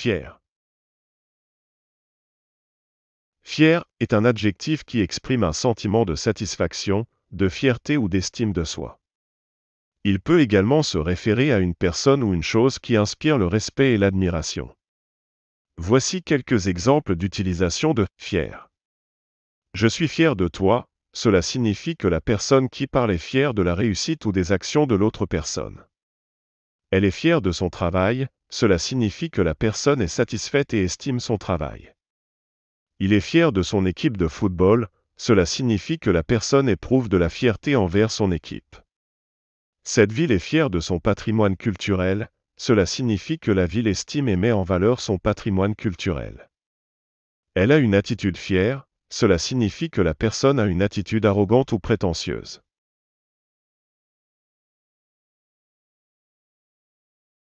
Fier. Fier est un adjectif qui exprime un sentiment de satisfaction, de fierté ou d'estime de soi. Il peut également se référer à une personne ou une chose qui inspire le respect et l'admiration. Voici quelques exemples d'utilisation de fier. Je suis fier de toi, cela signifie que la personne qui parle est fière de la réussite ou des actions de l'autre personne. Elle est fière de son travail, cela signifie que la personne est satisfaite et estime son travail. Il est fier de son équipe de football, cela signifie que la personne éprouve de la fierté envers son équipe. Cette ville est fière de son patrimoine culturel, cela signifie que la ville estime et met en valeur son patrimoine culturel. Elle a une attitude fière, cela signifie que la personne a une attitude arrogante ou prétentieuse.